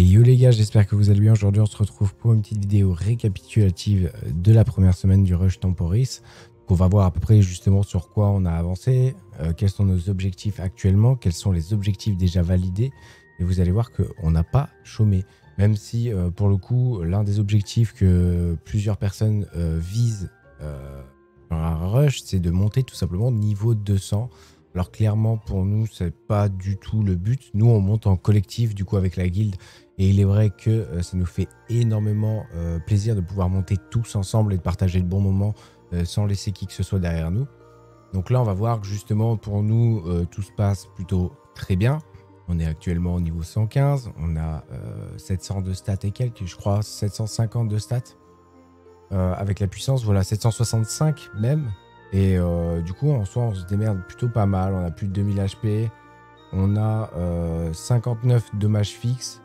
Et yo les gars, j'espère que vous allez bien. Aujourd'hui, on se retrouve pour une petite vidéo récapitulative de la première semaine du Rush Temporis. on va voir à peu près justement sur quoi on a avancé, euh, quels sont nos objectifs actuellement, quels sont les objectifs déjà validés. Et vous allez voir qu'on n'a pas chômé. Même si, euh, pour le coup, l'un des objectifs que plusieurs personnes euh, visent dans un rush, c'est de monter tout simplement niveau 200. Alors clairement pour nous c'est pas du tout le but. Nous on monte en collectif du coup avec la guilde et il est vrai que euh, ça nous fait énormément euh, plaisir de pouvoir monter tous ensemble et de partager de bons moments euh, sans laisser qui que ce soit derrière nous. Donc là on va voir que justement pour nous tout se passe plutôt très bien. On est actuellement au niveau 115, on a 700 de stats et quelques, je crois 750 de stats. avec la puissance, voilà 765 même. Et euh, du coup, en soi, on se démerde plutôt pas mal. On a plus de 2000 HP. On a 59 euh, dommages fixes.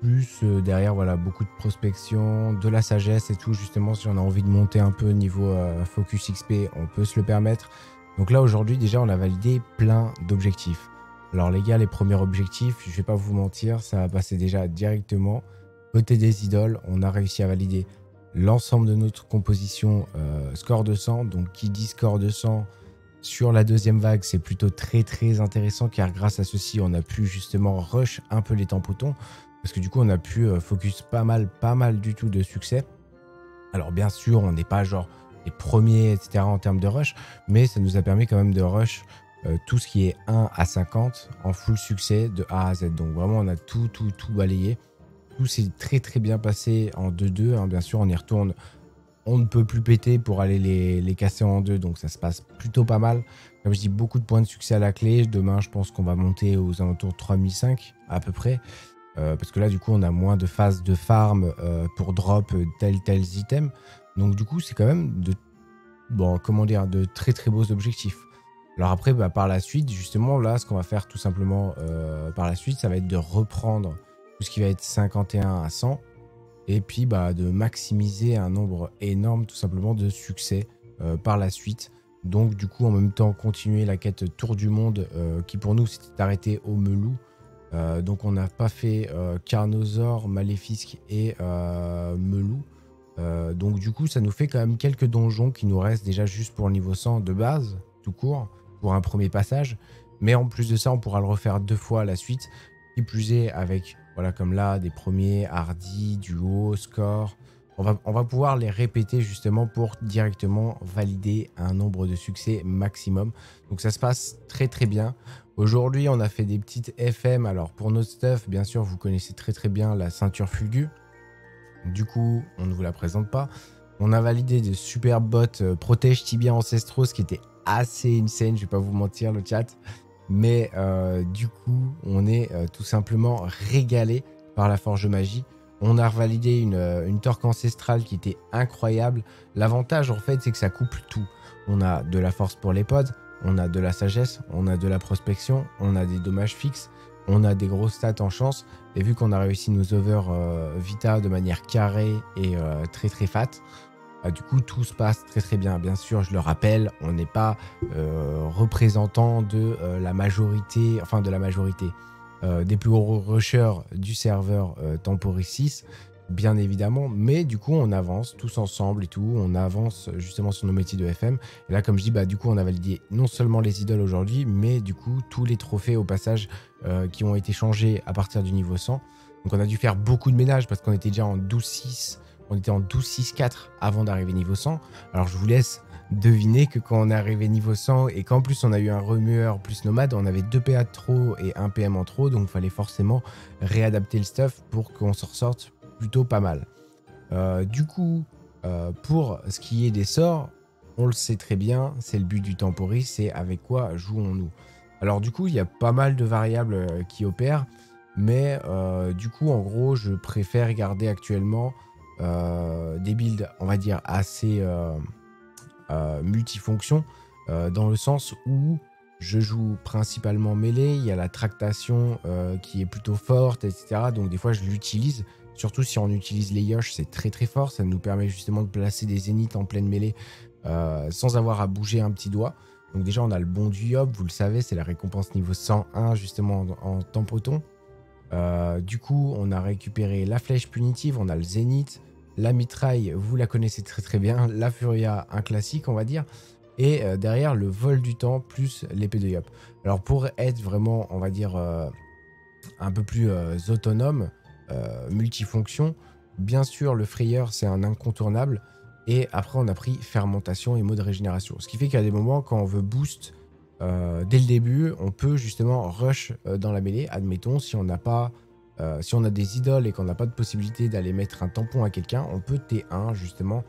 Plus euh, derrière, voilà, beaucoup de prospection, de la sagesse et tout. Justement, si on a envie de monter un peu niveau focus XP, on peut se le permettre. Donc là, aujourd'hui, déjà, on a validé plein d'objectifs. Alors les gars, les premiers objectifs, je vais pas vous mentir, ça va passer déjà directement. Côté des idoles, on a réussi à valider l'ensemble de notre composition euh, score 200. Donc qui dit score 200 sur la deuxième vague, c'est plutôt très très intéressant car grâce à ceci, on a pu justement rush un peu les tampotons parce que du coup, on a pu euh, focus pas mal, pas mal du tout de succès. Alors bien sûr, on n'est pas genre les premiers, etc. en termes de rush, mais ça nous a permis quand même de rush euh, tout ce qui est 1 à 50 en full succès de A à Z. Donc vraiment, on a tout, tout, tout balayé. S'est très très bien passé en 2-2. Hein. Bien sûr, on y retourne. On ne peut plus péter pour aller les, casser en deux. Donc ça se passe plutôt pas mal. Comme je dis, beaucoup de points de succès à la clé. Demain, je pense qu'on va monter aux alentours de 3005 à peu près. Euh, parce que là, du coup, on a moins de phases de farm euh, pour drop tel tel item. Donc du coup, c'est quand même de, bon, comment dire, de très très beaux objectifs. Alors après, bah, par la suite, justement, là, ce qu'on va faire tout simplement euh, par la suite, ça va être de reprendre tout ce qui va être 51 à 100, et puis bah, de maximiser un nombre énorme tout simplement de succès euh, par la suite. Donc du coup en même temps continuer la quête Tour du Monde euh, qui pour nous s'était arrêté au Melou. Euh, donc on n'a pas fait Carnosaur, Maléfique et Melou. donc du coup ça nous fait quand même quelques donjons qui nous restent déjà juste pour le niveau 100 de base, tout court, pour un premier passage. Mais en plus de ça on pourra le refaire deux fois à la suite. Qui plus est avec voilà, comme là, des premiers, hardy, duo, score. On va, pouvoir les répéter justement pour directement valider un nombre de succès maximum. Donc ça se passe très très bien. Aujourd'hui, on a fait des petites FM. Alors pour notre stuff, bien sûr, vous connaissez très très bien la ceinture Fulgu. Du coup, on ne vous la présente pas. On a validé des super bots euh, protège tibia ancestraux, ce qui était assez insane, je vais pas vous mentir le chat. Mais euh, du coup, on est euh, tout simplement régalé par la Forge Magie. On a revalidé une, euh, une torque ancestrale qui était incroyable. L'avantage, en fait, c'est que ça couple tout. On a de la force pour les pods, on a de la sagesse, on a de la prospection, on a des dommages fixes, on a des grosses stats en chance. Et vu qu'on a réussi nos over vita de manière carrée et très très fat, bah, du coup, tout se passe très très bien. Bien sûr, je le rappelle, on n'est pas euh, représentant de euh, la majorité, enfin de la majorité euh, des plus gros rushers du serveur Temporis 6, bien évidemment. Mais du coup, on avance tous ensemble et tout. On avance justement sur nos métiers de FM. Et là, comme je dis, bah, du coup, on a validé non seulement les idoles aujourd'hui, mais du coup, tous les trophées au passage qui ont été changés à partir du niveau 100. Donc, on a dû faire beaucoup de ménage parce qu'on était déjà en 12-6 on était en 12-6-4 avant d'arriver niveau 100. Alors je vous laisse deviner que quand on est arrivé niveau 100 et qu'en plus on a eu un remueur plus nomade, on avait 2 PA de trop et 1 PM en trop, donc il fallait forcément réadapter le stuff pour qu'on s'en ressorte plutôt pas mal. Euh, du coup, euh, pour ce qui est des sorts, on le sait très bien, c'est le but du temporis, c'est avec quoi jouons-nous. Alors du coup, il y a pas mal de variables euh, qui opèrent, mais du coup, en gros, je préfère garder actuellement des builds, on va dire, assez euh, euh, multifonctions, dans le sens où je joue principalement mêlée, il y a la tractation qui est plutôt forte, etc. Donc des fois je l'utilise, surtout si on utilise les Yosh, c'est très très fort, ça nous permet justement de placer des zéniths en pleine mêlée sans avoir à bouger un petit doigt. Donc déjà on a le bon du Yob, vous le savez, c'est la récompense niveau 101 justement en, en tempoton. du coup, on a récupéré la flèche punitive, on a le zénith, la mitraille, vous la connaissez très très bien, la furia, un classique on va dire, et derrière le vol du temps plus l'épée de Yop. Alors pour être vraiment, on va dire, un peu plus autonome, multifonction, bien sûr le frayeur c'est un incontournable, et après, on a pris fermentation et mode régénération. Ce qui fait qu'à des moments, quand on veut boost euh, dès le début, on peut justement rush euh, dans la mêlée. Admettons, si on n'a pas, euh, si on a des idoles et qu'on n'a pas de possibilité d'aller mettre un tampon à quelqu'un, on peut T1 justement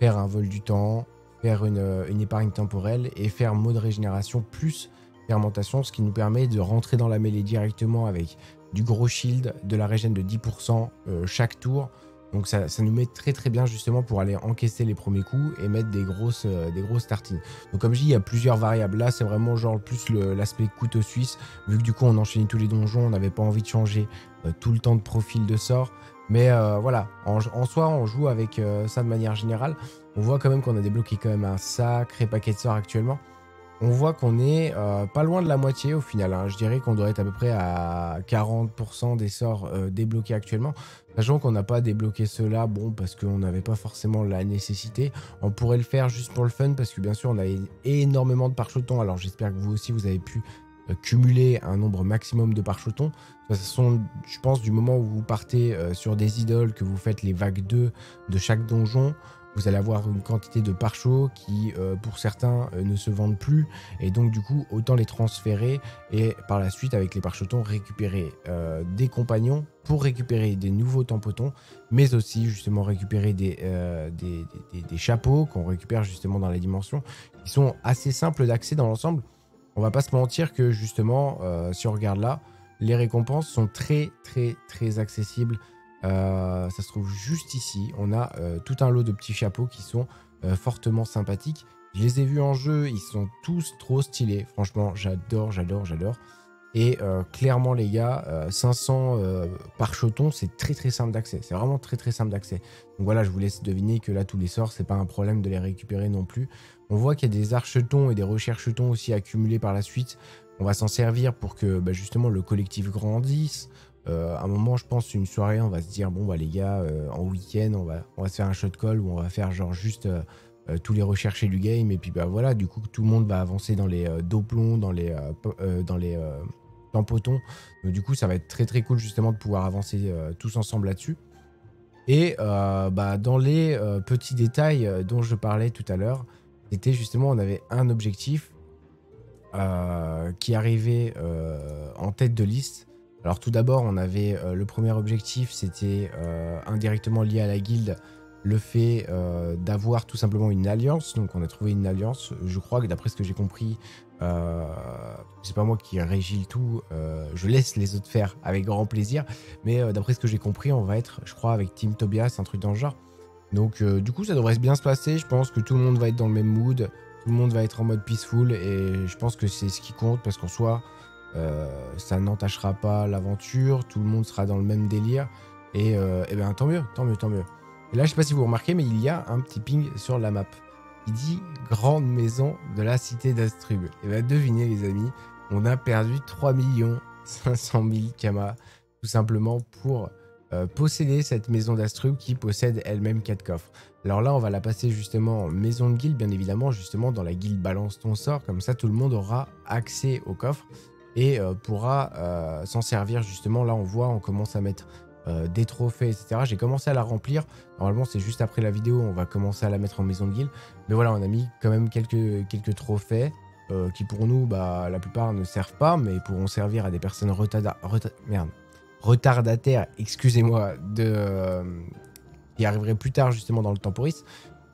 faire un vol du temps, faire une, une, épargne temporelle et faire mode régénération plus fermentation, ce qui nous permet de rentrer dans la mêlée directement avec du gros shield, de la régène de 10% chaque tour. Donc ça, nous met très très bien justement pour aller encaisser les premiers coups et mettre des grosses, euh, des grosses tartines. Donc comme je dis, il y a plusieurs variables. Là, c'est vraiment genre plus l'aspect couteau suisse. Vu que du coup, on enchaînait tous les donjons, on n'avait pas envie de changer euh, tout le temps de profil de sort. Mais euh, voilà, en, soi, on joue avec ça de manière générale. On voit quand même qu'on a débloqué quand même un sacré paquet de sorts actuellement on voit qu'on est euh, pas loin de la moitié au final. Hein. Je dirais qu'on doit être à peu près à 40% des sorts euh, débloqués actuellement. Sachant qu'on n'a pas débloqué cela, bon, parce qu'on n'avait pas forcément la nécessité. On pourrait le faire juste pour le fun, parce que bien sûr, on a énormément de parchotons. Alors j'espère que vous aussi, vous avez pu euh, cumuler un nombre maximum de parchotons. De toute façon, je pense, du moment où vous partez sur des idoles, que vous faites les vagues 2 de chaque donjon, vous allez avoir une quantité de pare qui, euh, pour certains, euh, ne se vendent plus. Et donc, du coup, autant les transférer et par la suite, avec les pare récupérer euh, des compagnons pour récupérer des nouveaux tampotons, mais aussi justement récupérer des, chapeaux qu'on récupère justement dans les dimensions, qui sont assez simples d'accès dans l'ensemble. On va pas se mentir que justement, si on regarde là, les récompenses sont très très très accessibles ça se trouve juste ici. On a euh, tout un lot de petits chapeaux qui sont euh, fortement sympathiques. Je les ai vus en jeu, ils sont tous trop stylés. Franchement, j'adore, j'adore, j'adore. Et clairement, les gars, 500 par choton, c'est très très simple d'accès. C'est vraiment très très simple d'accès. Donc voilà, je vous laisse deviner que là, tous les sorts, c'est pas un problème de les récupérer non plus. On voit qu'il y a des archetons et des recherchetons aussi accumulés par la suite. On va s'en servir pour que bah, justement le collectif grandisse. Euh, à un moment, je pense, une soirée, on va se dire, bon, bah, les gars, euh, en week-end, on va, on va se faire un shot call où on va faire genre juste euh, tous les recherchés du game. Et puis, bah voilà, du coup, tout le monde va avancer dans les doplons, dans les, dans les tampotons. Donc, du coup, ça va être très, très cool, justement, de pouvoir avancer tous ensemble là-dessus. Et bah, dans les petits détails dont je parlais tout à l'heure, c'était justement, on avait un objectif qui arrivait en tête de liste alors tout d'abord, on avait euh, le premier objectif, c'était euh, indirectement lié à la guilde, le fait euh, d'avoir tout simplement une alliance. Donc on a trouvé une alliance. Je crois que d'après ce que j'ai compris, c'est pas moi qui régis le tout. je laisse les autres faire avec grand plaisir. Mais d'après ce que j'ai compris, on va être, je crois, avec Team Tobias, un truc dans le genre. Donc du coup, ça devrait bien se passer. Je pense que tout le monde va être dans le même mood. Le monde va être en mode peaceful. Et je pense que c'est ce qui compte parce qu'en soi, euh, ça n'entachera pas l'aventure, tout le monde sera dans le même délire. Et, euh, ben tant mieux, tant mieux, tant mieux. Et là, je sais pas si vous remarquez, mais il y a un petit ping sur la map. Il dit Grande maison de la cité d'Astrub. Et ben devinez les amis, on a perdu 3 500 000 kamas tout simplement pour euh, posséder cette maison d'Astrub qui possède elle-même 4 coffres. Alors là, on va la passer justement en maison de guilde, bien évidemment, justement dans la guilde balance ton sort, comme ça tout le monde aura accès au coffre et euh, pourra euh, s'en servir justement. Là, on voit, on commence à mettre des trophées, etc. J'ai commencé à la remplir. Normalement, c'est juste après la vidéo, on va commencer à la mettre en maison de guild. Mais voilà, on a mis quand même quelques, trophées qui pour nous, bah, la plupart ne servent pas, mais pourront servir à des personnes merde, retardataires, excusez-moi, de qui arriveraient plus tard justement dans le temporis.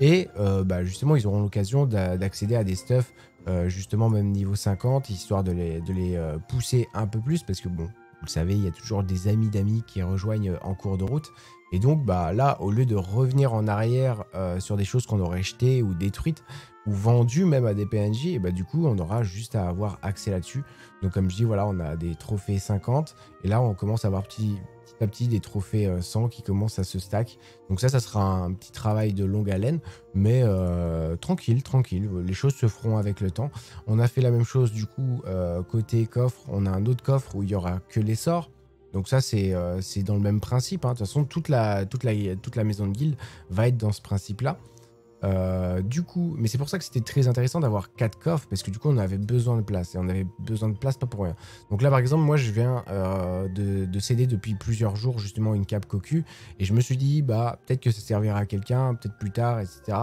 Et bah, justement, ils auront l'occasion d'accéder à des stuffs euh, justement même niveau 50, histoire de les, euh, pousser un peu plus, parce que bon, vous le savez, il y a toujours des amis d'amis qui rejoignent en cours de route. Et donc bah là, au lieu de revenir en arrière euh, sur des choses qu'on aurait jetées ou détruites, ou vendues même à des PNJ, et bah du coup on aura juste à avoir accès là-dessus. Donc comme je dis, voilà, on a des trophées 50, et là on commence à avoir petit, à petit des trophées 100 euh, qui commencent à se stack. Donc ça, ça sera un petit travail de longue haleine, mais euh, tranquille, tranquille. Les choses se feront avec le temps. On a fait la même chose du coup euh, côté coffre. On a un autre coffre où il y aura que les sorts. Donc ça, c'est dans le même principe. hein. De toute façon, toute la, toute, la, toute la maison de guild va être dans ce principe-là. Euh, du coup, mais c'est pour ça que c'était très intéressant d'avoir quatre coffres parce que du coup on avait besoin de place et on avait besoin de place pas pour rien. Donc là par exemple, moi je viens euh, de, de, céder depuis plusieurs jours justement une cape cocu et je me suis dit bah peut-être que ça servira à quelqu'un, peut-être plus tard, etc.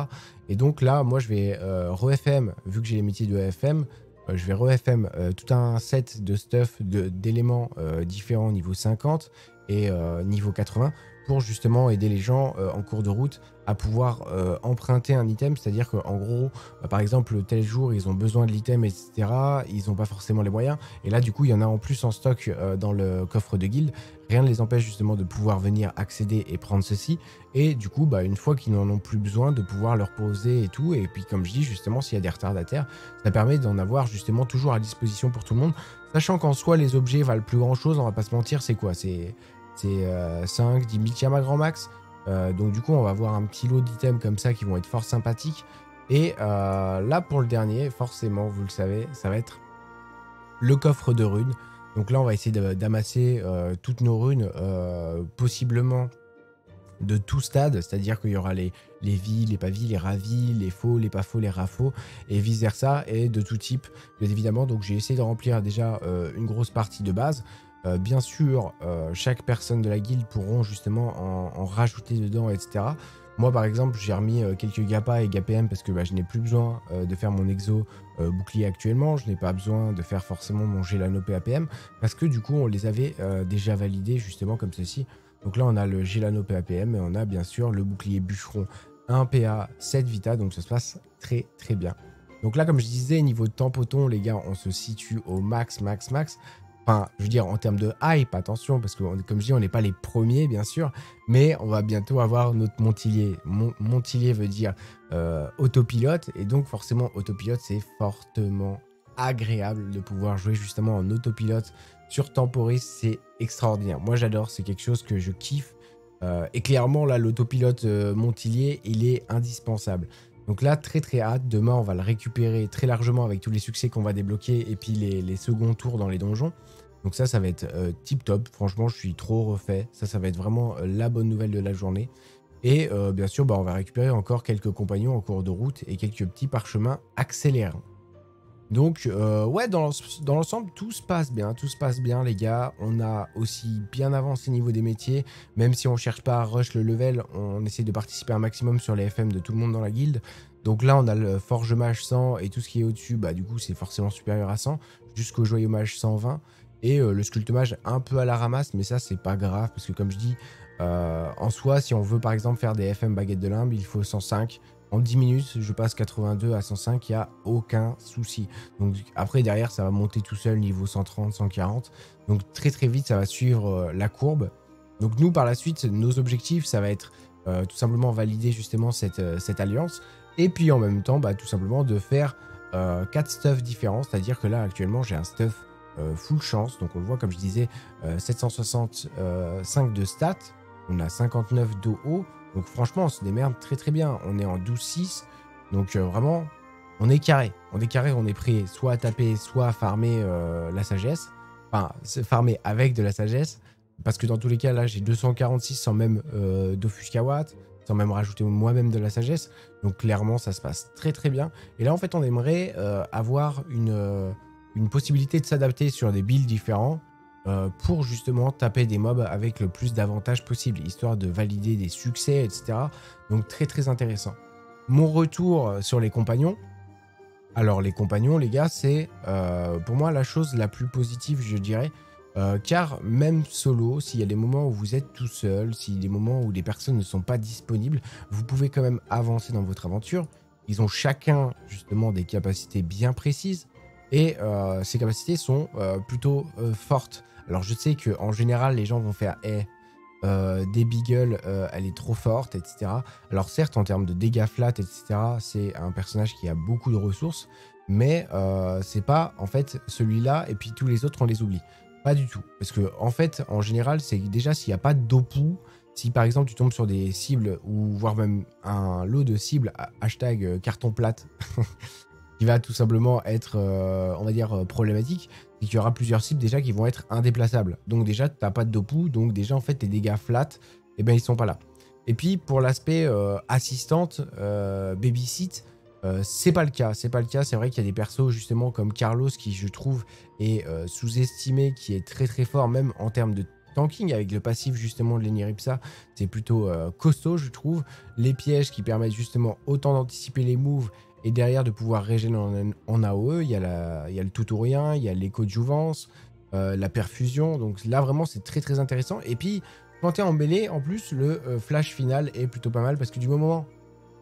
Et donc là, moi je vais euh, re-FM, vu que j'ai les métiers de FM, euh, je vais re-FM tout un set de stuff, d'éléments différents niveau 50 et niveau 80 pour justement aider les gens euh, en cours de route à pouvoir euh, emprunter un item. C'est-à-dire qu'en gros, bah, par exemple, tel jour, ils ont besoin de l'item, etc. Ils n'ont pas forcément les moyens. Et là, du coup, il y en a en plus en stock euh, dans le coffre de guild. Rien ne les empêche justement de pouvoir venir accéder et prendre ceci. Et du coup, bah, une fois qu'ils n'en ont plus besoin, de pouvoir leur poser et tout. Et puis, comme je dis, justement, s'il y a des retardataires, ça permet d'en avoir justement toujours à disposition pour tout le monde. Sachant qu'en soi, les objets valent plus grand chose, on va pas se mentir, c'est quoi? C'est c'est 5, 10 000 à grand max. Euh, donc du coup, on va avoir un petit lot d'items comme ça qui vont être fort sympathiques. Et euh, là, pour le dernier, forcément, vous le savez, ça va être le coffre de runes. Donc là, on va essayer d'amasser euh, toutes nos runes, possiblement de tout stade, c'est-à-dire qu'il y aura les, les vies, les pas vies, les ravis, les faux, les pas faux, les rafaux, et vice-versa, et de tout type, bien évidemment. Donc j'ai essayé de remplir déjà une grosse partie de base. Euh, bien sûr, euh, chaque personne de la guilde pourront justement en, rajouter dedans, etc. Moi, par exemple, j'ai remis euh, quelques GAPA et GAPM parce que bah, je n'ai plus besoin de faire mon exo bouclier actuellement. Je n'ai pas besoin de faire forcément mon Gelano PAPM parce que du coup, on les avait déjà validés justement comme ceci. Donc là, on a le Gelano PAPM et on a bien sûr le bouclier bûcheron 1 PA 7 Vita. Donc ça se passe très très bien. Donc là, comme je disais, niveau de tampoton, les gars, on se situe au max, max, max. Enfin, je veux dire, en termes de hype, attention, parce que comme je dis, on n'est pas les premiers, bien sûr, mais on va bientôt avoir notre Montillier. Montillier veut dire euh, autopilote, et donc forcément, autopilote, c'est fortement agréable de pouvoir jouer justement en autopilote sur Temporis, c'est extraordinaire. Moi, j'adore, c'est quelque chose que je kiffe. Euh, et clairement, là, l'autopilote euh, Montillier, il est indispensable. Donc là, très très hâte. Demain, on va le récupérer très largement avec tous les succès qu'on va débloquer et puis les, seconds tours dans les donjons. Donc ça, ça va être euh, tip top. Franchement, je suis trop refait. Ça, ça va être vraiment euh, la bonne nouvelle de la journée. Et euh, bien sûr, bah, on va récupérer encore quelques compagnons en cours de route et quelques petits parchemins accélérants. Donc, ouais, dans l'ensemble, tout se passe bien. Tout se passe bien, les gars. On a aussi bien avancé au niveau des métiers. Même si on cherche pas à rush le level, on essaie de participer un maximum sur les FM de tout le monde dans la guilde. Donc là, on a le forge mage 100 et tout ce qui est au-dessus, bah du coup, c'est forcément supérieur à 100, jusqu'au joyau mage 120. Et euh, le sculptemage un peu à la ramasse, mais ça, c'est pas grave, parce que comme je dis, euh, en soi, si on veut par exemple faire des FM baguettes de limbe, il faut 105. En 10 minutes, je passe 82 à 105, il n'y a aucun souci. Donc après, derrière, ça va monter tout seul niveau 130, 140. Donc très très vite, ça va suivre euh, la courbe. Donc nous, par la suite, nos objectifs, ça va être tout simplement valider justement cette, cette, alliance. Et puis en même temps, bah, tout simplement de faire 4 stuffs différents. C'est-à-dire que là, actuellement, j'ai un stuff euh, full chance. Donc on le voit, comme je disais, 765 euh, de stats. On a 59 d'OO. Donc franchement, on se démerde très très bien. On est en 12-6. Donc euh, vraiment, on est carré. On est carré, on est prêt soit à taper, soit à farmer la sagesse. Enfin, farmer avec de la sagesse. Parce que dans tous les cas, là, j'ai 246 sans même d'offuscawatt, sans même rajouter moi-même de la sagesse. Donc clairement, ça se passe très très bien. Et là, en fait, on aimerait avoir une une possibilité de s'adapter sur des builds différents euh, pour justement taper des mobs avec le plus d'avantages possible, histoire de valider des succès, etc. Donc très très intéressant. Mon retour euh, sur les compagnons. Alors les compagnons, les gars, c'est euh, pour moi la chose la plus positive, je dirais. car même solo, s'il y a des moments où vous êtes tout seul, s'il y a des moments où les personnes ne sont pas disponibles, vous pouvez quand même avancer dans votre aventure. Ils ont chacun justement des capacités bien précises. Et euh, ces capacités sont euh, plutôt euh, fortes. Alors je sais qu'en général, les gens vont faire hey, des Beagles, elle est trop forte, etc. Alors certes, en termes de dégâts flat, etc., c'est un personnage qui a beaucoup de ressources, mais c'est pas en fait celui-là et puis tous les autres on les oublie. Pas du tout. Parce que en fait, en général, c'est déjà s'il n'y a pas d'opou, si par exemple tu tombes sur des cibles ou voire même un lot de cibles hashtag carton plate qui va tout simplement être, on va dire, problématique, c'est qu'il y aura plusieurs cibles déjà qui vont être indéplaçables. Donc déjà, tu n'as pas de dopou, donc déjà, en fait, tes dégâts flat, eh ben, ils sont pas là. Et puis, pour l'aspect assistante, babysit, euh, c'est pas le cas, c'est pas le cas. C'est vrai qu'il y a des persos justement comme Carlos qui, je trouve, est euh, sous-estimé, qui est très très fort, même en termes de tanking avec le passif justement de l'Eniripsa. C'est plutôt euh, costaud, je trouve. Les pièges qui permettent justement autant d'anticiper les moves et derrière de pouvoir régénérer en, AOE. Il y, a la, il y a le tout ou rien, il y a l'écho de jouvence, la perfusion. Donc là, vraiment, c'est très très intéressant. Et puis, quand tu es embellé, en plus, le flash final est plutôt pas mal parce que du moment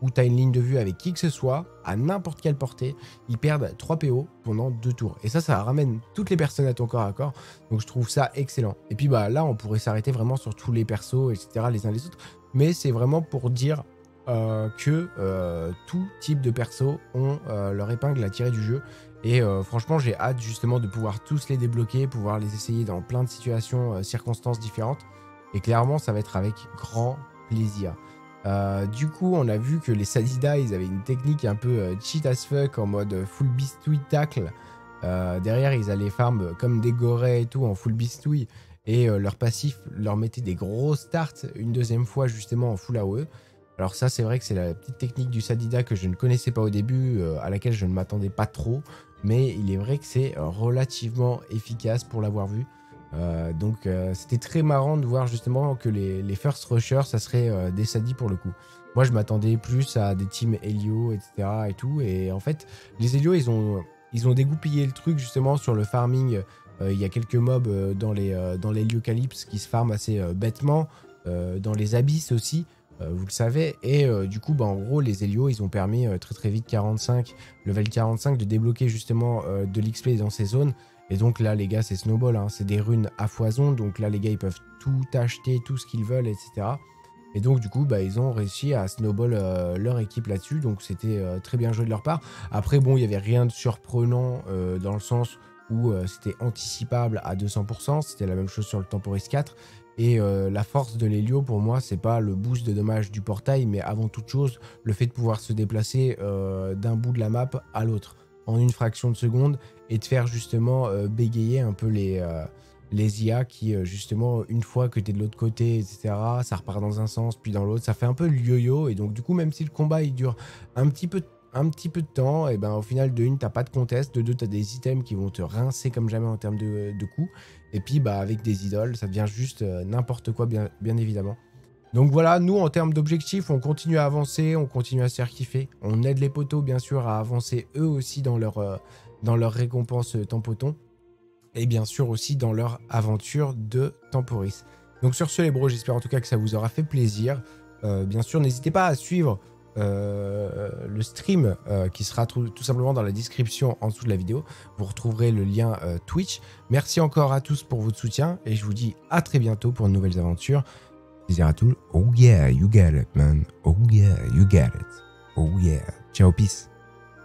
où tu as une ligne de vue avec qui que ce soit, à n'importe quelle portée, ils perdent 3 PO pendant 2 tours. Et ça, ça ramène toutes les personnes à ton corps à corps. Donc je trouve ça excellent. Et puis bah là, on pourrait s'arrêter vraiment sur tous les persos, etc., les uns les autres. Mais c'est vraiment pour dire euh, que euh, tout type de persos ont euh, leur épingle à tirer du jeu. Et franchement, j'ai hâte justement de pouvoir tous les débloquer, pouvoir les essayer dans plein de situations, circonstances différentes. Et clairement, ça va être avec grand plaisir. Euh, du coup, on a vu que les Sadida, ils avaient une technique un peu euh, cheat as fuck en mode full bistouille tackle. Euh, derrière, ils allaient farm comme des gorées et tout en full bistouille. Et leur passif leur mettait des gros starts une deuxième fois justement en full AOE. Alors ça, c'est vrai que c'est la petite technique du Sadida que je ne connaissais pas au début, à laquelle je ne m'attendais pas trop. Mais il est vrai que c'est relativement efficace pour l'avoir vu. Euh, donc euh, c'était très marrant de voir justement que les, first rushers, ça serait euh, des sadis pour le coup. Moi je m'attendais plus à des teams Helio, etc. et tout. Et en fait, les Helio, ils ont, ils dégoupillé le truc justement sur le farming. Il y a quelques mobs dans les, dans qui se farment assez bêtement. dans les abysses aussi. Vous le savez. Et du coup, bah, en gros, les Helio, ils ont permis très très vite 45, level 45, de débloquer justement de l'XP dans ces zones. Et donc là, les gars, c'est Snowball, hein. c'est des runes à foison. Donc là, les gars, ils peuvent tout acheter, tout ce qu'ils veulent, etc. Et donc, du coup, bah, ils ont réussi à snowball euh, leur équipe là-dessus. Donc, c'était euh, très bien joué de leur part. Après, bon, il n'y avait rien de surprenant euh, dans le sens où c'était anticipable à 200%. C'était la même chose sur le Temporis 4. Et la force de l'Helio, pour moi, c'est pas le boost de dommage du portail, mais avant toute chose, le fait de pouvoir se déplacer d'un bout de la map à l'autre en une fraction de seconde et de faire justement euh, bégayer un peu les, euh, IA qui, euh, justement, une fois que tu es de l'autre côté, etc., ça repart dans un sens, puis dans l'autre. Ça fait un peu le yo-yo. Et donc, du coup, même si le combat il dure un petit peu, un petit peu de temps, et ben au final, de une, t'as pas de contest, de deux, t'as des items qui vont te rincer comme jamais en termes de, de coups. Et puis, bah, avec des idoles, ça devient juste n'importe quoi, bien, évidemment. Donc voilà, nous en termes d'objectifs, on continue à avancer, on continue à se faire kiffer. On aide les poteaux bien sûr à avancer eux aussi dans leur, euh, dans récompense Tempoton. Et bien sûr aussi dans leur aventure de Temporis. Donc sur ce les bros, j'espère en tout cas que ça vous aura fait plaisir. Euh, bien sûr, n'hésitez pas à suivre euh, le stream qui sera tout, simplement dans la description en dessous de la vidéo. Vous retrouverez le lien Twitch. Merci encore à tous pour votre soutien et je vous dis à très bientôt pour de nouvelles aventures. Zeratul, oh yeah, you it, man. Oh yeah, you it. Oh yeah. Ciao, peace.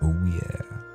Oh yeah.